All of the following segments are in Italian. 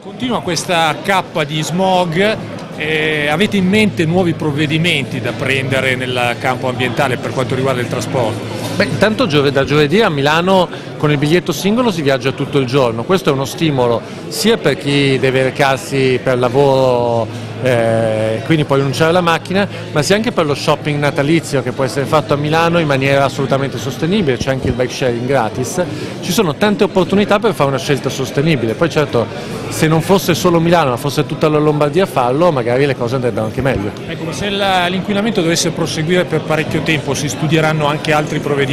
Continua questa cappa di smog, eh, avete in mente nuovi provvedimenti da prendere nel campo ambientale per quanto riguarda il trasporto? Beh, intanto da giovedì a Milano con il biglietto singolo si viaggia tutto il giorno, questo è uno stimolo sia per chi deve recarsi per lavoro eh, quindi può rinunciare alla macchina, ma sia anche per lo shopping natalizio che può essere fatto a Milano in maniera assolutamente sostenibile, c'è anche il bike sharing gratis, ci sono tante opportunità per fare una scelta sostenibile, poi certo se non fosse solo Milano ma fosse tutta la Lombardia a farlo magari le cose andrebbero anche meglio. Ecco, ma se l'inquinamento dovesse proseguire per parecchio tempo si studieranno anche altri provvedimenti?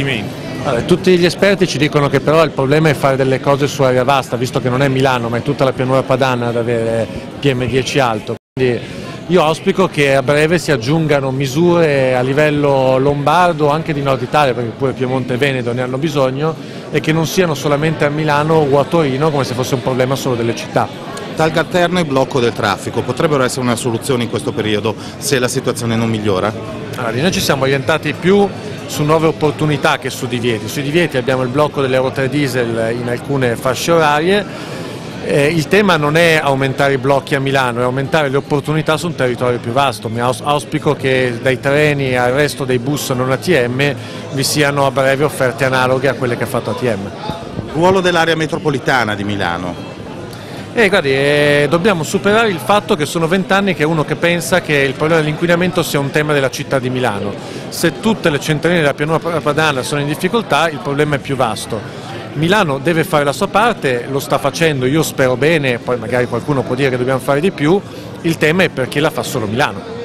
Allora, tutti gli esperti ci dicono che però il problema è fare delle cose su area vasta, visto che non è Milano ma è tutta la pianura padana ad avere PM10 alto. Quindi io auspico che a breve si aggiungano misure a livello lombardo, anche di nord Italia, perché pure Piemonte e Veneto ne hanno bisogno, e che non siano solamente a Milano o a Torino come se fosse un problema solo delle città. Talga alterno e blocco del traffico potrebbero essere una soluzione in questo periodo se la situazione non migliora? Allora, noi ci siamo orientati più su nuove opportunità che su divieti. Sui divieti abbiamo il blocco dell'Euro 3 diesel in alcune fasce orarie. Eh, il tema non è aumentare i blocchi a Milano, è aumentare le opportunità su un territorio più vasto. Mi auspico che dai treni al resto dei bus non ATM vi siano a breve offerte analoghe a quelle che ha fatto ATM. Ruolo dell'area metropolitana di Milano. Eh, guardi, eh, dobbiamo superare il fatto che sono vent'anni che uno che pensa che il problema dell'inquinamento sia un tema della città di Milano. Se tutte le centraline della pianura padana sono in difficoltà, il problema è più vasto. Milano deve fare la sua parte, lo sta facendo, io spero bene, poi magari qualcuno può dire che dobbiamo fare di più, il tema è perché la fa solo Milano.